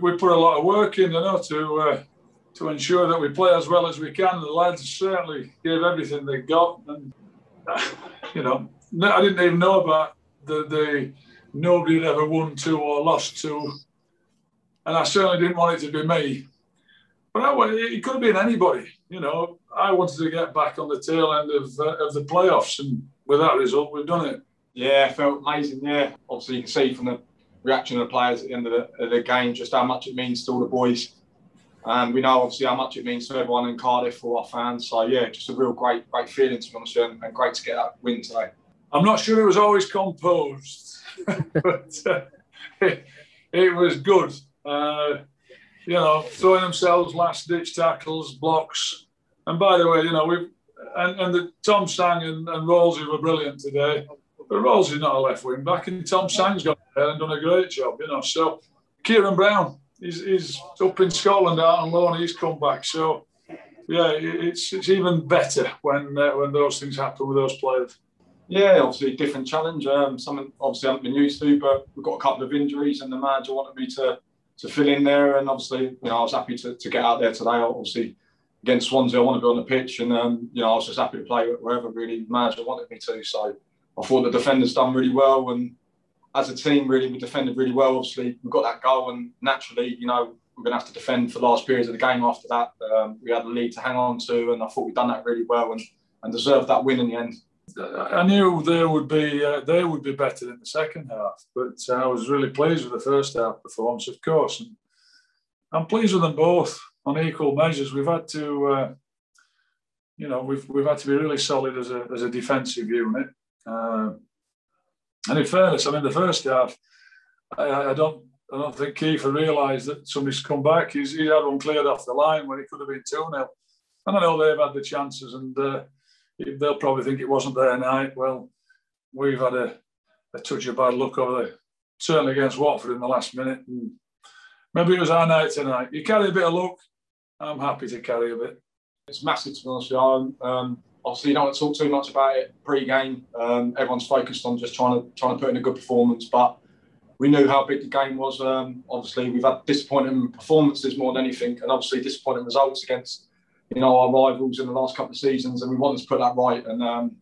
We put a lot of work in, you know, to uh, to ensure that we play as well as we can. The lads certainly gave everything they got, and you know, I didn't even know about the the nobody had ever won two or lost two, and I certainly didn't want it to be me. But I, it could have been anybody. You know, I wanted to get back on the tail end of uh, of the playoffs, and with that result, we've done it. Yeah, felt amazing. Yeah, obviously you can see from the reaction of the players at the end of the, of the game just how much it means to all the boys. And we know obviously how much it means to everyone in Cardiff for our fans. So yeah, just a real great, great feeling to be honest, and, and great to get that win today. I'm not sure it was always composed, but uh, it, it, was good. Uh, you know, throwing themselves last ditch tackles, blocks. And by the way, you know, we've and, and the Tom Sang and, and Rallsy were brilliant today. But is not a left wing back, and Tom Sang's got there and done a great job, you know. So Ciaron Brown, he's, he's up in Scotland out on loan, he's come back. So yeah, it's it's even better when uh, when those things happen with those players. Yeah, obviously a different challenge. Um, something obviously I haven't been used to, but we've got a couple of injuries, and the manager wanted me to to fill in there. And obviously, you know, I was happy to, to get out there today. Obviously, against Swansea, I want to be on the pitch, and um, you know, I was just happy to play wherever really the manager wanted me to. So I thought the defenders done really well, and as a team, really we defended really well. Obviously, we got that goal, and naturally, you know, we're going to have to defend for the last periods of the game. After that, um, we had the lead to hang on to, and I thought we'd done that really well, and and deserved that win in the end. I knew they would be uh, they would be better in the second half, but uh, I was really pleased with the first half performance, of course, and I'm pleased with them both on equal measures. We've had to, uh, you know, we've we've had to be really solid as a as a defensive unit. Uh, and in fairness, I mean, the first half, I, I don't I don't think Kieffer realised that somebody's come back. He's, he had one cleared off the line when it could have been 2 0. And I know they've had the chances and uh, they'll probably think it wasn't their night. Well, we've had a, a touch of bad luck over there, certainly against Watford in the last minute. And maybe it was our night tonight. You carry a bit of luck. I'm happy to carry a bit. It's massive to be you. Um, obviously, you don't want to talk too much about it pre-game. Um, everyone's focused on just trying to trying to put in a good performance, but we knew how big the game was. Um, obviously, we've had disappointing performances more than anything, and obviously disappointing results against you know our rivals in the last couple of seasons, and we wanted to put that right. And um,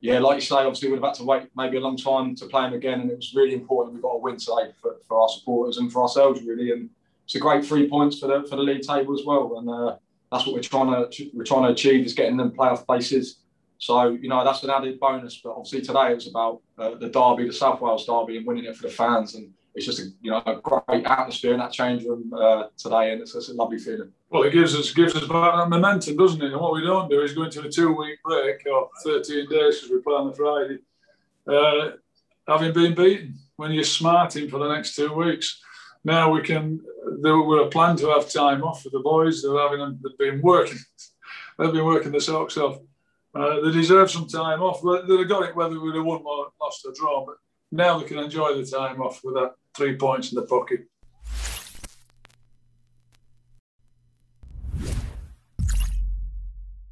yeah, like you say, obviously we'd have had to wait maybe a long time to play them again, and it was really important we got a win today for, for our supporters and for ourselves really. And it's a great three points for the for the league table as well, and. Uh, that's what we're trying to we're trying to achieve is getting them playoff places. So you know that's an added bonus. But obviously today it's about uh, the derby, the South Wales derby, and winning it for the fans. And it's just a you know a great atmosphere in that change room uh, today, and it's, it's, a lovely feeling. Well, it gives us gives us that momentum, doesn't it? And what we don't do is go into a two week break or 13 days because we play on the Friday, uh, having been beaten when you're smarting for the next two weeks now we can. There were a plan to have time off for the boys. They're having. They've been working. They've been working the socks off. Uh, they deserve some time off. They'd have got it whether we'd have won or lost or drawn. But now they can enjoy the time off with that three points in the pocket.